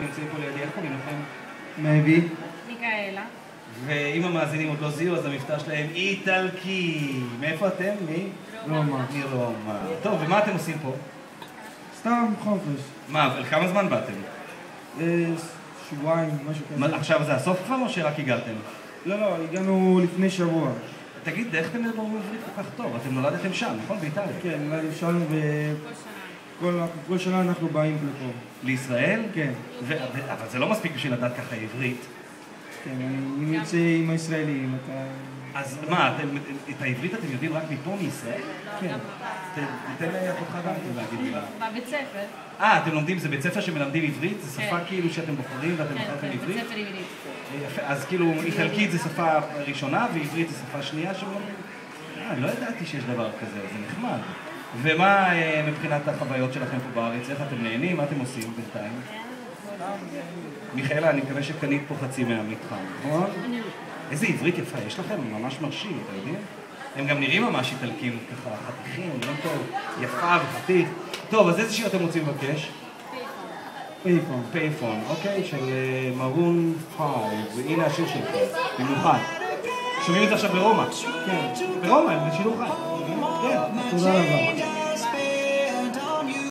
שנמצאים פה לידי, איך קוראים לכם? מייבי. מיקאלה. ואם המאזינים עוד לא זיהו, אז המבטא שלהם איטלקי. מאיפה אתם? מי? רומא. מרומא. טוב, ומה אתם עושים פה? סתם חופש. מה, אבל כמה זמן באתם? אה, שבועיים, משהו מה, כזה. עכשיו זה הסוף כבר או שרק הגעתם? לא, לא, הגענו לפני שבוע. תגיד, איך אתם מדברים עברית כל כך טוב? אתם נולדתם שם, נכון? באיטליה. כן, נולד אפשרנו וכל כל שנה אנחנו באים לפה. לישראל? כן, ו- אבל זה לא מספיק בשביל לדעת ככה עברית. כן, אני יוצא עם הישראלים, אתה... אז מה, אתם, את העברית אתם יודעים רק מפה, מישראל? כן. ת- תיתן לאחותך גם כן להגיד מילה. בבית ספר. אה, אתם לומדים, זה בית ספר שמלמדים עברית? זה שפה כן. כאילו שאתם בוחרים ואתם כן, בחרתם כן, בית עברית? ספר עברית. יפה, אז כאילו איטלקית זה שפה ראשונה ועברית זה שפה שנייה שמלמדים? אה, לא ידעתי שיש דבר כזה, זה נחמד. ומה אה, מבחינת החוויות שלכם פה בארץ? איך אתם נהנים? מה אתם עושים בינתיים? מיכאלה, אני מקווה שקנית פה חצי מהמתחם, נכון? איזה עברית יפה יש לכם, ממש מרשים, אתה יודע? הם גם נראים ממש איטלקים ככה, חתיכים, נראים טוב, יפה וחתיך. טוב, אז איזה שיר אתם רוצים לבקש? Payphone. Payphone, אוקיי, של אה, Maroon Five, והנה השיר שלכם, במיוחד. שומעים את זה עכשיו ברומא. כן, ברומא, בשידור חי. ね、朗らか。